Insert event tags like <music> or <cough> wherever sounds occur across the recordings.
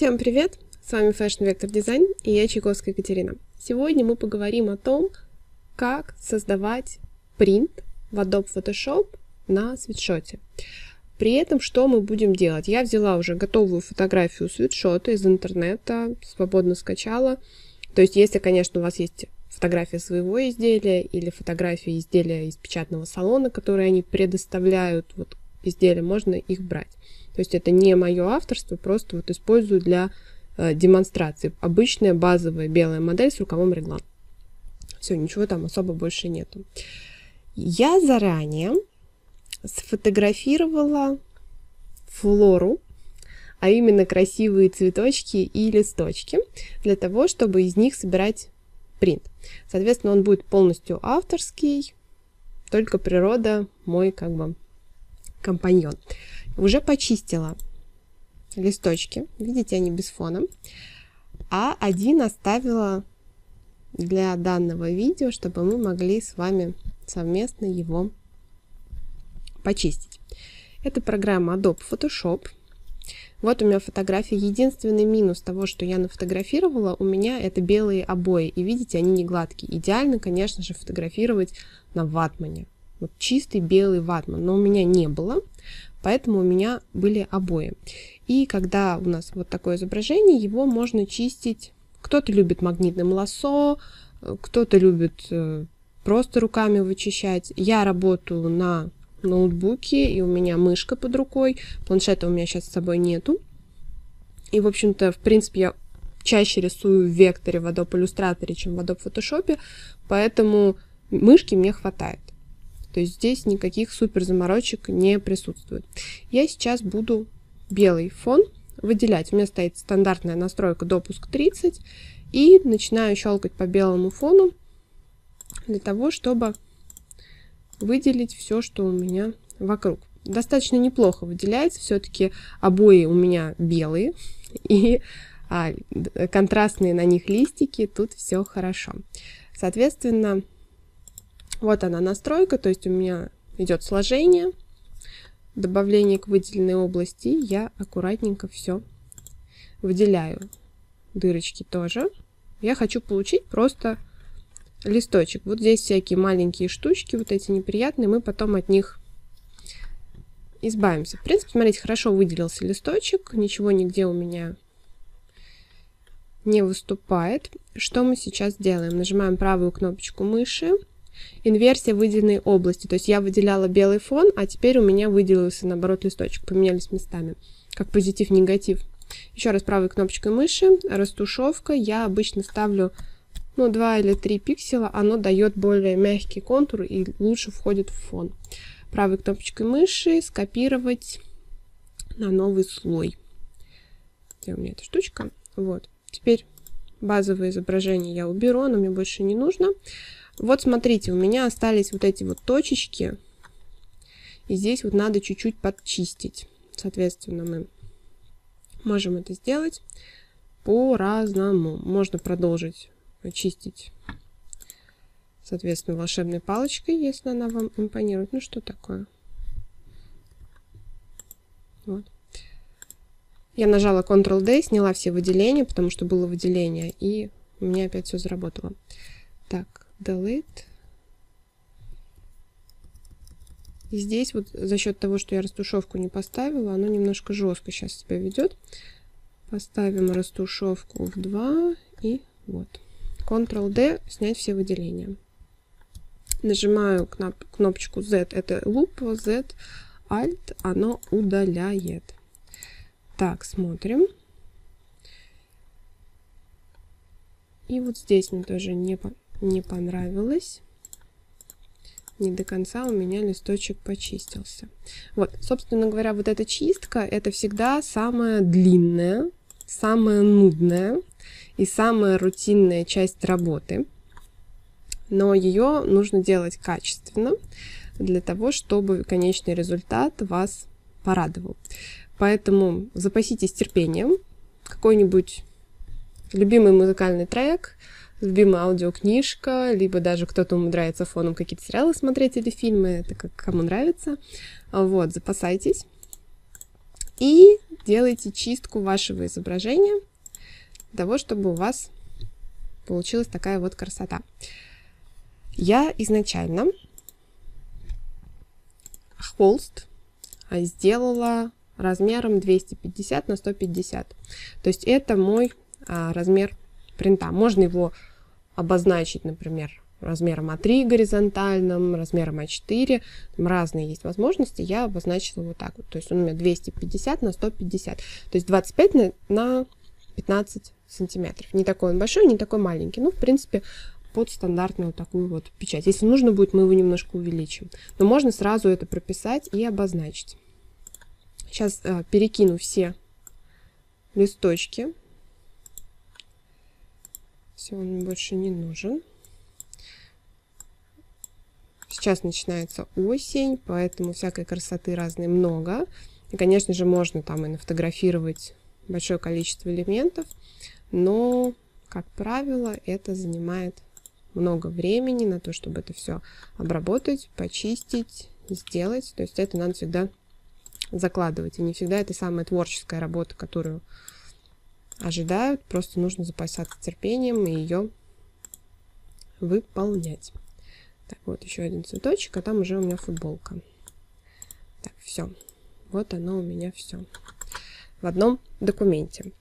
Всем привет! С вами Fashion Vector Design и я Чайковская Екатерина. Сегодня мы поговорим о том, как создавать принт в Adobe Photoshop на свитшоте. При этом что мы будем делать? Я взяла уже готовую фотографию свитшота из интернета, свободно скачала. То есть, если, конечно, у вас есть фотография своего изделия или фотография изделия из печатного салона, которые они предоставляют, вот изделия, можно их брать. То есть это не мое авторство, просто вот использую для э, демонстрации. Обычная базовая белая модель с рукавом реглан. Все, ничего там особо больше нету. Я заранее сфотографировала флору, а именно красивые цветочки и листочки, для того, чтобы из них собирать принт. Соответственно, он будет полностью авторский, только природа мой как бы компаньон. Уже почистила листочки, видите, они без фона, а один оставила для данного видео, чтобы мы могли с вами совместно его почистить. Это программа Adobe Photoshop. Вот у меня фотография. Единственный минус того, что я нафотографировала, у меня это белые обои. И видите, они не гладкие. Идеально, конечно же, фотографировать на ватмане. Вот чистый белый ватман. Но у меня не было, поэтому у меня были обои. И когда у нас вот такое изображение, его можно чистить. Кто-то любит магнитным лассо, кто-то любит э, просто руками вычищать. Я работаю на ноутбуке, и у меня мышка под рукой. Планшета у меня сейчас с собой нету. И, в общем-то, в принципе, я чаще рисую в векторе в Adobe Illustrator, чем в Adobe Photoshop, поэтому мышки мне хватает. То есть здесь никаких супер заморочек не присутствует. Я сейчас буду белый фон выделять. У меня стоит стандартная настройка допуск 30. И начинаю щелкать по белому фону для того, чтобы выделить все, что у меня вокруг. Достаточно неплохо выделяется, все-таки обои у меня белые, и а, контрастные на них листики, тут все хорошо. Соответственно, вот она настройка, то есть у меня идет сложение, добавление к выделенной области, я аккуратненько все выделяю. Дырочки тоже. Я хочу получить просто листочек. Вот здесь всякие маленькие штучки, вот эти неприятные, мы потом от них избавимся. В принципе, смотрите, хорошо выделился листочек, ничего нигде у меня не выступает. Что мы сейчас делаем? Нажимаем правую кнопочку мыши, инверсия выделенной области. То есть я выделяла белый фон, а теперь у меня выделился, наоборот, листочек, поменялись местами, как позитив-негатив. Еще раз правой кнопочкой мыши, растушевка. Я обычно ставлю ну, 2 или 3 пикселя, оно дает более мягкий контур и лучше входит в фон. Правой кнопочкой мыши скопировать на новый слой. Где у меня эта штучка? Вот. Теперь базовое изображение я уберу, оно мне больше не нужно. Вот смотрите, у меня остались вот эти вот точечки. И здесь вот надо чуть-чуть подчистить. Соответственно, мы можем это сделать по-разному. Можно продолжить очистить, соответственно, волшебной палочкой, если она вам импонирует. Ну, что такое? Вот. Я нажала Ctrl-D, сняла все выделения, потому что было выделение, и у меня опять все заработало. Delete. И здесь вот за счет того, что я растушевку не поставила, оно немножко жестко сейчас себя ведет. Поставим растушевку в 2 и вот. Ctrl-D, снять все выделения. Нажимаю кноп кнопочку Z, это лупа, Z, Alt, оно удаляет. Так, смотрим. И вот здесь мне тоже не, не понравилось. Не до конца у меня листочек почистился. Вот, собственно говоря, вот эта чистка, это всегда самая длинная, самая нудная и самая рутинная часть работы, но ее нужно делать качественно для того, чтобы конечный результат вас порадовал. Поэтому запаситесь терпением, какой-нибудь любимый музыкальный трек, любимая аудиокнижка, либо даже кто-то умудряется фоном какие-то сериалы смотреть или фильмы, это как кому нравится. Вот, запасайтесь. и делайте чистку вашего изображения для того, чтобы у вас получилась такая вот красота. Я изначально холст сделала размером 250 на 150. То есть это мой а, размер принта. Можно его обозначить, например, размером А3 горизонтальным, размером А4. Там разные есть возможности. Я обозначила вот так вот. То есть он у меня 250 на 150. То есть 25 на, на 15 сантиметров. Не такой он большой, не такой маленький. Ну, в принципе, под стандартную такую вот печать. Если нужно будет, мы его немножко увеличим. Но можно сразу это прописать и обозначить. Сейчас э, перекину все листочки. Все, он больше не нужен. Сейчас начинается осень, поэтому всякой красоты разной много. И, конечно же, можно там и нафотографировать большое количество элементов, но, как правило, это занимает много времени на то, чтобы это все обработать, почистить, сделать. То есть это надо всегда закладывать. И не всегда это самая творческая работа, которую ожидают. Просто нужно запасаться терпением и ее выполнять. Так, вот еще один цветочек, а там уже у меня футболка. Так, все. Вот оно у меня все. В одном документе.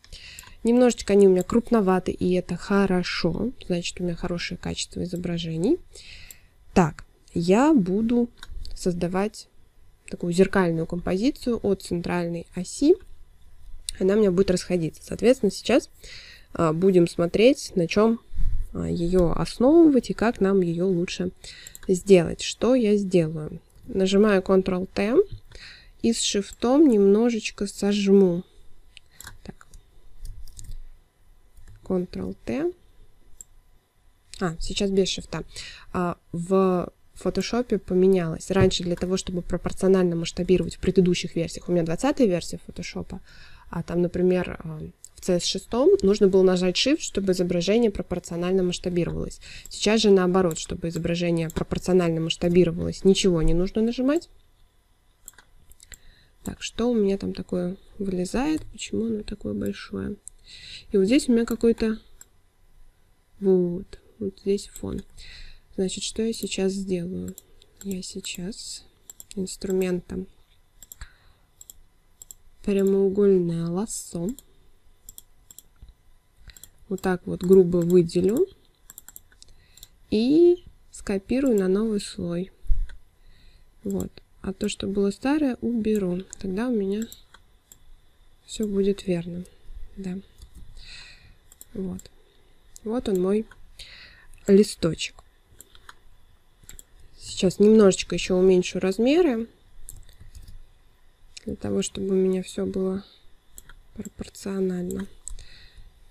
Немножечко они у меня крупноваты, и это хорошо. Значит, у меня хорошее качество изображений. Так, я буду создавать такую зеркальную композицию от центральной оси. Она у меня будет расходиться. Соответственно, сейчас а, будем смотреть, на чем а, ее основывать и как нам ее лучше сделать. Что я сделаю? Нажимаю Ctrl-T и с шифтом немножечко сожму Ctrl-T. А, сейчас без шифта. А, в фотошопе поменялось. Раньше для того, чтобы пропорционально масштабировать в предыдущих версиях, у меня 20 версия фотошопа, а там, например, а, в CS6 нужно было нажать Shift, чтобы изображение пропорционально масштабировалось. Сейчас же наоборот, чтобы изображение пропорционально масштабировалось, ничего не нужно нажимать. Так, что у меня там такое вылезает? Почему оно такое большое? И вот здесь у меня какой-то... Вот. Вот здесь фон. Значит, что я сейчас сделаю? Я сейчас инструментом прямоугольное лассо вот так вот грубо выделю и скопирую на новый слой. Вот. А то, что было старое, уберу. Тогда у меня все будет верно. Да. Вот. Вот он мой листочек. Сейчас немножечко еще уменьшу размеры, для того, чтобы у меня все было пропорционально.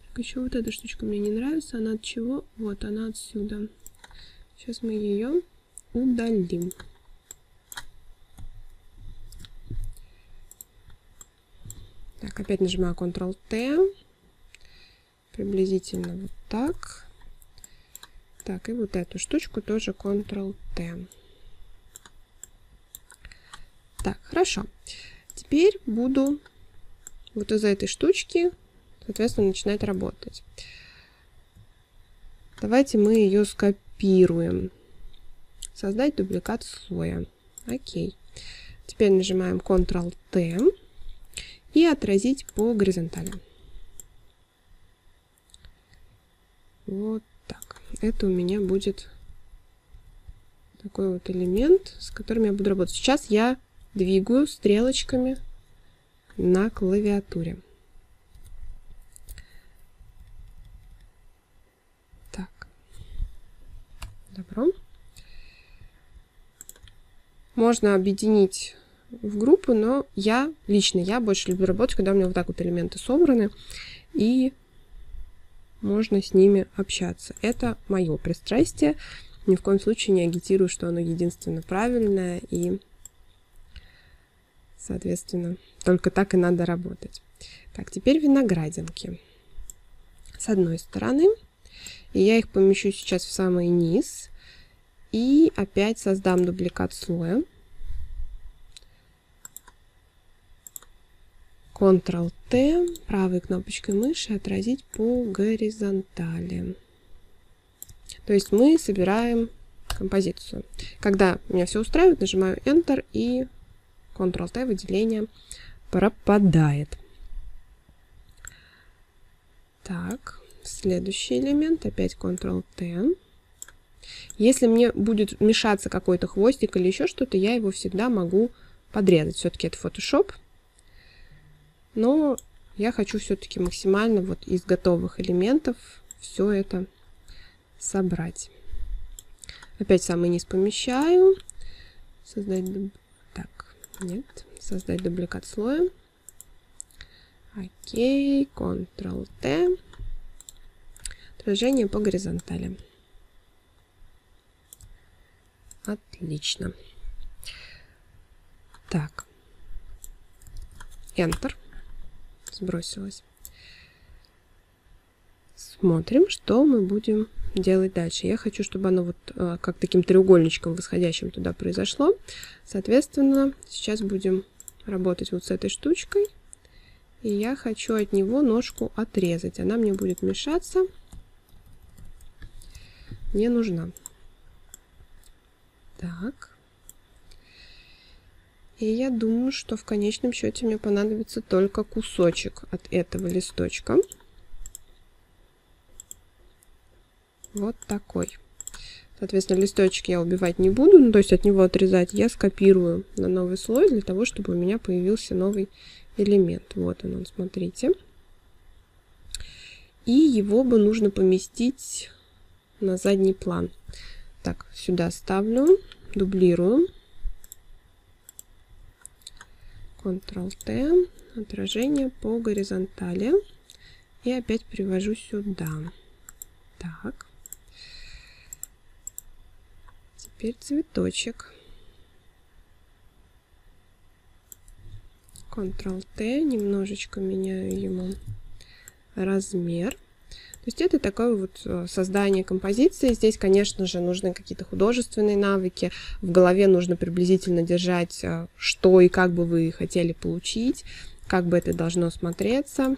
Так, еще вот эта штучка мне не нравится. Она от чего? Вот, она отсюда. Сейчас мы ее удалим. Так, опять нажимаю Ctrl-T приблизительно вот так. Так, и вот эту штучку тоже Ctrl-T. Так, хорошо. Теперь буду вот из этой штучки, соответственно, начинать работать. Давайте мы ее скопируем. Создать дубликат слоя. Окей. Теперь нажимаем Ctrl-T и отразить по горизонтали. Вот так. Это у меня будет такой вот элемент, с которым я буду работать. Сейчас я двигаю стрелочками на клавиатуре. Так. Добро. Можно объединить в группы, но я, лично я больше люблю работать, когда у меня вот так вот элементы собраны. И можно с ними общаться. Это мое пристрастие. Ни в коем случае не агитирую, что оно единственно правильное и, соответственно, только так и надо работать. Так, теперь виноградинки. С одной стороны, и я их помещу сейчас в самый низ. И опять создам дубликат слоя. Ctrl-T, правой кнопочкой мыши отразить по горизонтали. То есть мы собираем композицию. Когда меня все устраивает, нажимаю Enter и Ctrl-T выделение пропадает. Так, следующий элемент, опять Ctrl-T. Если мне будет мешаться какой-то хвостик или еще что-то, я его всегда могу подрезать. Все-таки это Photoshop. Но я хочу все-таки максимально вот из готовых элементов все это собрать. Опять самый низ помещаю. Создать... Нет. Создать дубликат слоя. Окей. Ctrl-T. Отражение по горизонтали. Отлично. Так. Enter. Сбросилось. Смотрим, что мы будем делать дальше. Я хочу, чтобы оно вот э, как таким треугольничком восходящим туда произошло. Соответственно, сейчас будем работать вот с этой штучкой. И я хочу от него ножку отрезать. Она мне будет мешаться. Не нужна. Так. И я думаю, что в конечном счете мне понадобится только кусочек от этого листочка. Вот такой. Соответственно, листочек я убивать не буду, ну, то есть от него отрезать. Я скопирую на новый слой для того, чтобы у меня появился новый элемент. Вот он, смотрите. И его бы нужно поместить на задний план. Так, сюда ставлю, дублирую. Ctrl-T, отражение по горизонтали. И опять привожу сюда. Так. Теперь цветочек. Ctrl-T, немножечко меняю ему размер. То есть это такое вот э, создание композиции. Здесь, конечно же, нужны какие-то художественные навыки. В голове нужно приблизительно держать, э, что и как бы вы хотели получить, как бы это должно смотреться.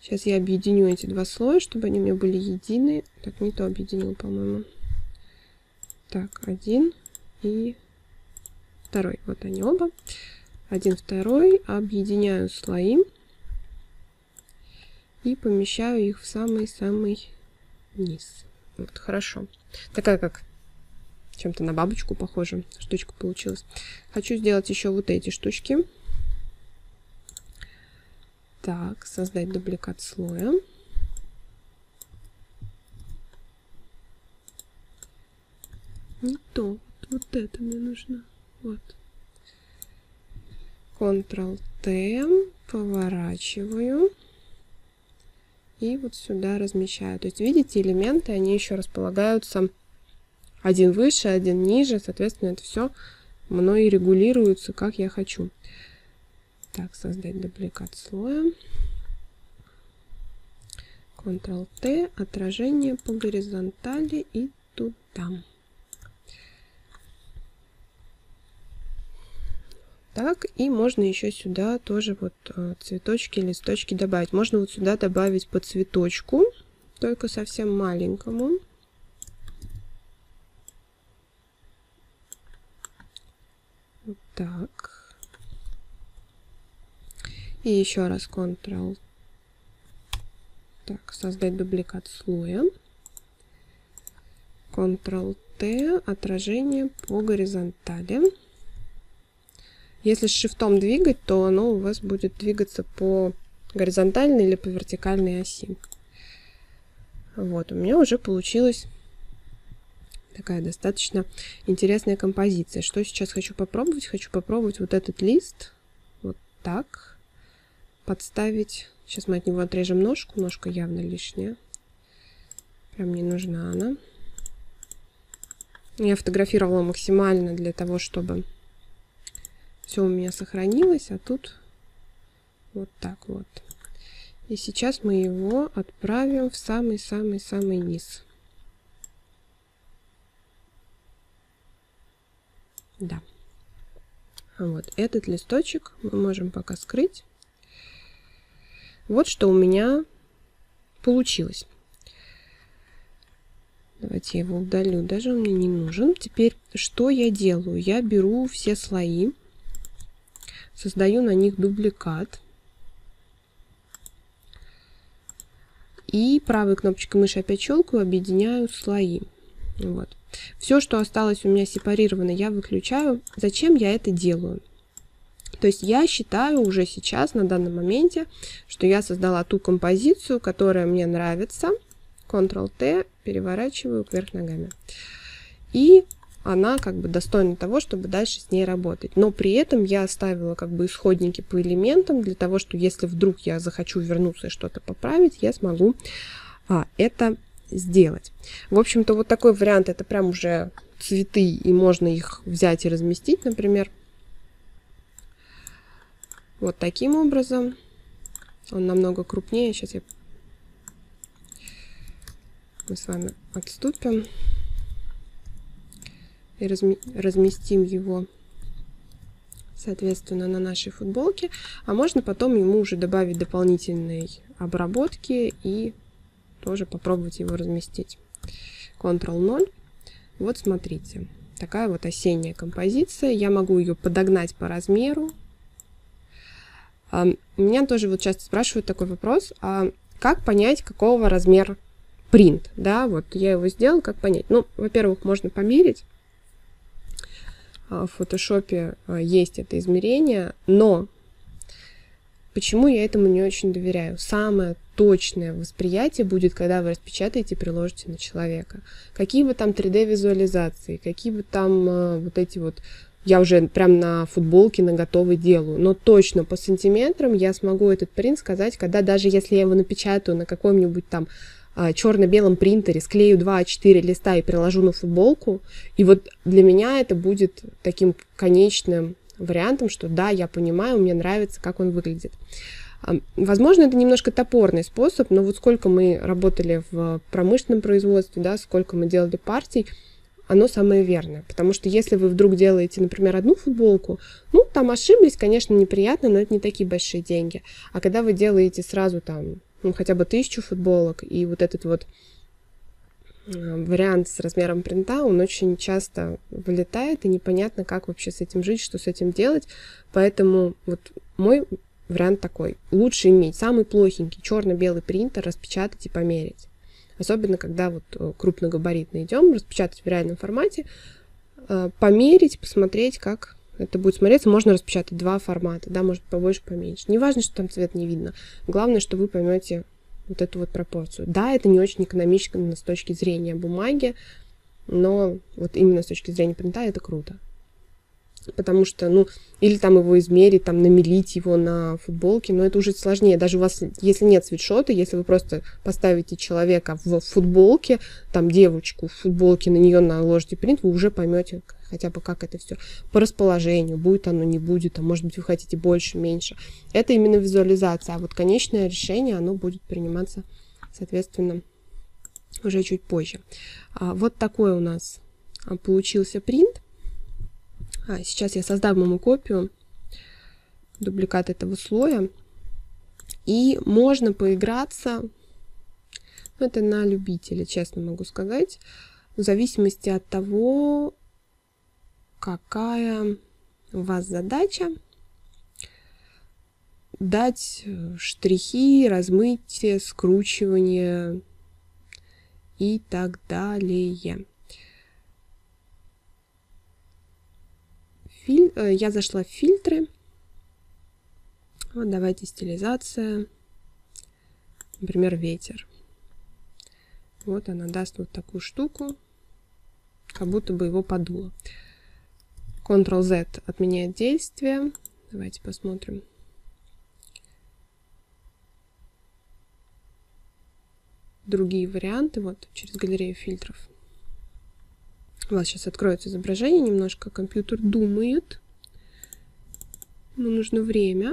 Сейчас я объединю эти два слоя, чтобы они у меня были едины. Так, не то объединил, по-моему. Так, один и второй. Вот они оба. Один, второй. Объединяю слои. И помещаю их в самый-самый низ. Вот, хорошо. Такая как чем-то на бабочку похожа штучка получилась. Хочу сделать еще вот эти штучки. Так, создать дубликат слоя. Не то. Вот это мне нужно. Вот. Ctrl-T. Поворачиваю. И вот сюда размещаю. То есть, видите, элементы, они еще располагаются один выше, один ниже. Соответственно, это все мной регулируется, как я хочу. Так, создать дубликат слоя. Ctrl-T, отражение по горизонтали и туда. Так, и можно еще сюда тоже вот э, цветочки, листочки добавить. Можно вот сюда добавить по цветочку, только совсем маленькому. Вот так. И еще раз Ctrl. Так, создать дубликат слоя. Ctrl-T, отражение по горизонтали. Если шифтом двигать, то оно у вас будет двигаться по горизонтальной или по вертикальной оси. Вот, у меня уже получилась такая достаточно интересная композиция. Что сейчас хочу попробовать? Хочу попробовать вот этот лист вот так подставить. Сейчас мы от него отрежем ножку. Ножка явно лишняя. Прям не нужна она. Я фотографировала максимально для того, чтобы все у меня сохранилось, а тут вот так вот. И сейчас мы его отправим в самый-самый-самый низ. Да. Вот этот листочек мы можем пока скрыть. Вот что у меня получилось. Давайте я его удалю, даже он мне не нужен. Теперь что я делаю? Я беру все слои, создаю на них дубликат. И правой кнопочкой мыши опять щелкаю, объединяю слои. Вот. Все, что осталось у меня сепарировано, я выключаю. Зачем я это делаю? То есть я считаю уже сейчас, на данном моменте, что я создала ту композицию, которая мне нравится. Ctrl-T, переворачиваю вверх ногами. И она как бы достойна того, чтобы дальше с ней работать. Но при этом я оставила как бы исходники по элементам для того, что если вдруг я захочу вернуться и что-то поправить, я смогу а, это сделать. В общем-то, вот такой вариант, это прям уже цветы, и можно их взять и разместить, например. Вот таким образом. Он намного крупнее. Сейчас я... мы с вами отступим и разми... разместим его соответственно на нашей футболке. А можно потом ему уже добавить дополнительной обработки и тоже попробовать его разместить. Ctrl 0 вот смотрите такая вот осенняя композиция. Я могу ее подогнать по размеру. Меня тоже вот часто спрашивают такой вопрос а как понять какого размера принт? Да вот я его сделал как понять? Ну во-первых можно померить в фотошопе а, есть это измерение, но почему я этому не очень доверяю? Самое точное восприятие будет, когда вы распечатаете и приложите на человека. Какие бы там 3D-визуализации, какие бы там а, вот эти вот я уже прям на футболке на готовый делаю, но точно по сантиметрам я смогу этот принт сказать, когда даже если я его напечатаю на каком-нибудь там а, черно-белом принтере, склею 2 4 листа и приложу на футболку. И вот для меня это будет таким конечным вариантом, что да, я понимаю, мне нравится, как он выглядит. А, возможно, это немножко топорный способ, но вот сколько мы работали в промышленном производстве, да, сколько мы делали партий, оно самое верное. Потому что если вы вдруг делаете, например, одну футболку, ну, там ошиблись, конечно, неприятно, но это не такие большие деньги. А когда вы делаете сразу там ну, хотя бы тысячу футболок, и вот этот вот э, вариант с размером принта, он очень часто вылетает, и непонятно, как вообще с этим жить, что с этим делать. Поэтому вот мой вариант такой. Лучше иметь самый плохенький черно-белый принтер, распечатать и померить. Особенно, когда вот э, крупногабаритно идем, распечатать в реальном формате, э, померить, посмотреть, как это будет смотреться, можно распечатать два формата, да, может побольше, поменьше. Не важно, что там цвет не видно. Главное, что вы поймете вот эту вот пропорцию. Да, это не очень экономично с точки зрения бумаги, но вот именно с точки зрения принта это круто потому что, ну, или там его измерить, там, намелить его на футболке, но это уже сложнее. Даже у вас, если нет свитшота, если вы просто поставите человека в футболке, там, девочку в футболке, на нее наложите принт, вы уже поймете хотя бы как это все по расположению, будет оно, не будет, а может быть вы хотите больше, меньше. Это именно визуализация, а вот конечное решение, оно будет приниматься, соответственно, уже чуть позже. А, вот такой у нас а, получился принт. А, сейчас я создам ему копию, дубликат этого слоя. И можно поиграться, ну, это на любителя, честно могу сказать, в зависимости от того, какая у вас задача дать штрихи, размытие, скручивание и так далее. Филь... Э, я зашла в фильтры. Вот давайте стилизация. Например, ветер. Вот она даст вот такую штуку, как будто бы его подуло. Ctrl-Z отменяет действие. Давайте посмотрим. Другие варианты, вот через галерею фильтров. У вас сейчас откроется изображение, немножко компьютер думает. Ему нужно время,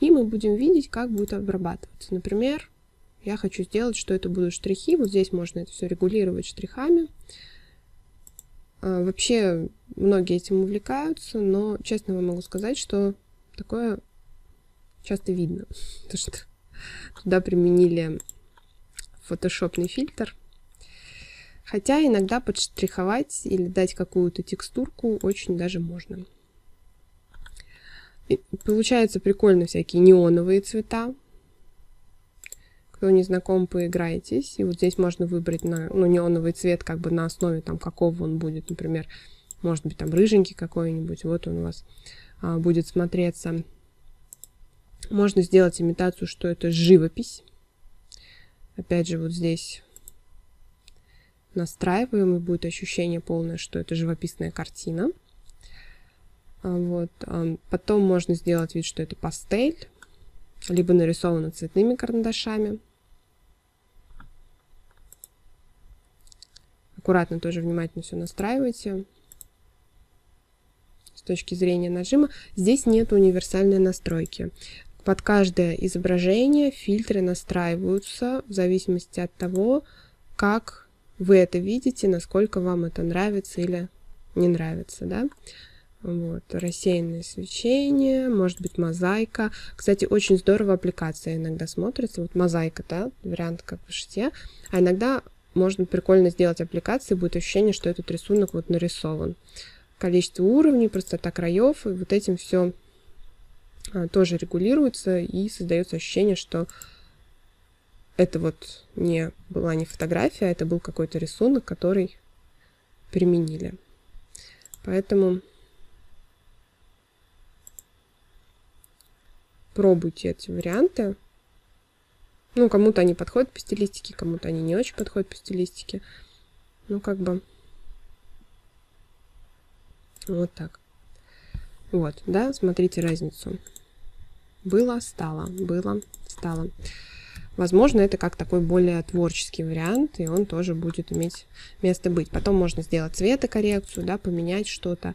и мы будем видеть, как будет обрабатываться. Например, я хочу сделать, что это будут штрихи. Вот здесь можно это все регулировать штрихами. А, вообще многие этим увлекаются, но честно вам могу сказать, что такое часто видно. <laughs> То, что туда применили фотошопный фильтр. Хотя иногда подштриховать или дать какую-то текстурку очень даже можно. Получаются прикольно всякие неоновые цвета. Кто не знаком, поиграйтесь. И вот здесь можно выбрать на, ну, неоновый цвет как бы на основе там какого он будет. Например, может быть там рыженький какой-нибудь. Вот он у вас а, будет смотреться. Можно сделать имитацию, что это живопись. Опять же, вот здесь настраиваем, и будет ощущение полное, что это живописная картина. А, вот. А, потом можно сделать вид, что это пастель, либо нарисовано цветными карандашами. Аккуратно тоже внимательно все настраивайте. С точки зрения нажима. Здесь нет универсальной настройки. Под каждое изображение фильтры настраиваются в зависимости от того, как вы это видите, насколько вам это нравится или не нравится, да. Вот, рассеянное свечение, может быть, мозаика. Кстати, очень здорово аппликация иногда смотрится. Вот мозаика, да, вариант как в шите. А иногда можно прикольно сделать аппликации, будет ощущение, что этот рисунок вот нарисован. Количество уровней, простота краев, и вот этим все а, тоже регулируется, и создается ощущение, что это вот не была не фотография, а это был какой-то рисунок, который применили. Поэтому пробуйте эти варианты. Ну, кому-то они подходят по стилистике, кому-то они не очень подходят по стилистике. Ну, как бы вот так. Вот, да, смотрите разницу. Было, стало, было, стало. Возможно, это как такой более творческий вариант, и он тоже будет иметь место быть. Потом можно сделать цветокоррекцию, да, поменять что-то.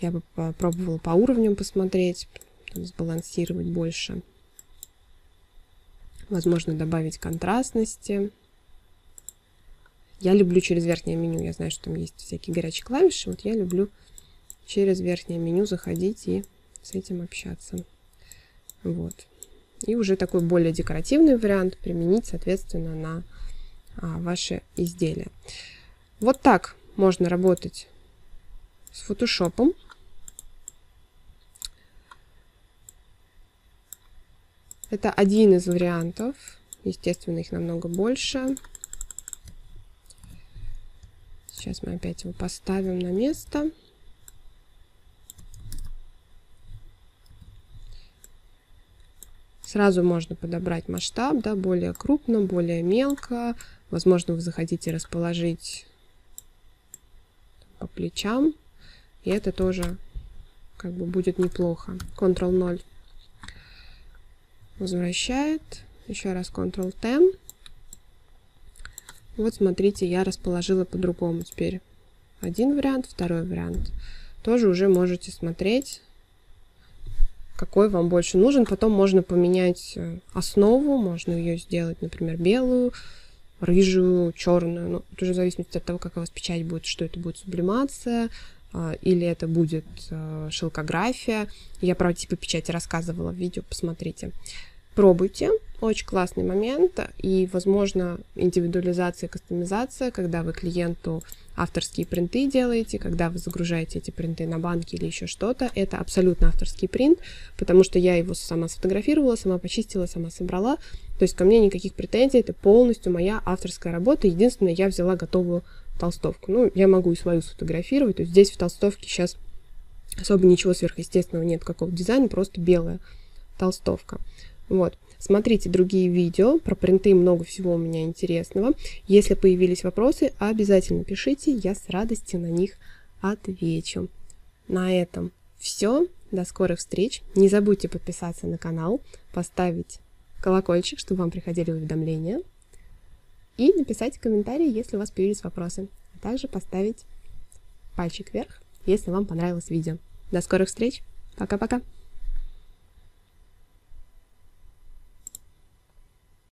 Я бы попробовала по уровням посмотреть, сбалансировать больше. Возможно, добавить контрастности. Я люблю через верхнее меню. Я знаю, что там есть всякие горячие клавиши. Вот я люблю через верхнее меню заходить и с этим общаться. Вот. И уже такой более декоративный вариант применить, соответственно, на а, ваши изделия. Вот так можно работать с фотошопом. Это один из вариантов. Естественно, их намного больше. Сейчас мы опять его поставим на место. Сразу можно подобрать масштаб, да, более крупно, более мелко. Возможно, вы захотите расположить по плечам. И это тоже как бы будет неплохо. Ctrl-0 возвращает. Еще раз Ctrl-T. Вот смотрите, я расположила по-другому теперь. Один вариант, второй вариант. Тоже уже можете смотреть какой вам больше нужен. Потом можно поменять э, основу, можно ее сделать, например, белую, рыжую, черную. Ну, это уже в зависимости от того, как у вас печать будет, что это будет сублимация, а, или это будет э, шелкография. Я про типы печати рассказывала в видео, посмотрите. Пробуйте, очень классный момент, и, возможно, индивидуализация, кастомизация, когда вы клиенту авторские принты делаете, когда вы загружаете эти принты на банки или еще что-то, это абсолютно авторский принт, потому что я его сама сфотографировала, сама почистила, сама собрала, то есть ко мне никаких претензий, это полностью моя авторская работа, единственное, я взяла готовую толстовку, ну, я могу и свою сфотографировать, то есть здесь в толстовке сейчас особо ничего сверхъестественного нет, какого дизайна, просто белая толстовка. Вот. Смотрите другие видео, про принты много всего у меня интересного. Если появились вопросы, обязательно пишите, я с радостью на них отвечу. На этом все. До скорых встреч. Не забудьте подписаться на канал, поставить колокольчик, чтобы вам приходили уведомления. И написать комментарий, если у вас появились вопросы. А также поставить пальчик вверх, если вам понравилось видео. До скорых встреч. Пока-пока.